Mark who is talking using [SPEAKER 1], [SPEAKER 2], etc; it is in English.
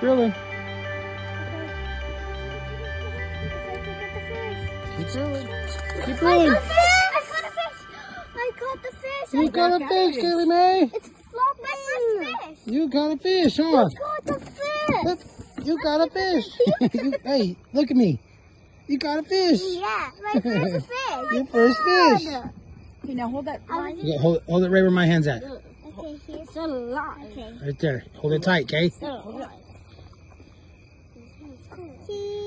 [SPEAKER 1] drilling.
[SPEAKER 2] Keep drilling.
[SPEAKER 1] Keep
[SPEAKER 3] I
[SPEAKER 1] drilling.
[SPEAKER 3] caught a fish! I caught the fish!
[SPEAKER 1] You caught a fish, Kaylee Mae.
[SPEAKER 3] It's flopping! My first fish!
[SPEAKER 1] You caught a fish, huh?
[SPEAKER 3] I caught the fish!
[SPEAKER 1] Look, you caught a fish. Hey, look at me. You caught a fish.
[SPEAKER 3] Yeah, my first fish!
[SPEAKER 1] Your first fish.
[SPEAKER 2] Oh okay, now hold that
[SPEAKER 3] I was
[SPEAKER 1] hold, hold it right where my hand's at.
[SPEAKER 3] Okay, here's a lot. Okay.
[SPEAKER 1] Right there. Hold it tight, okay?
[SPEAKER 3] So, 四七。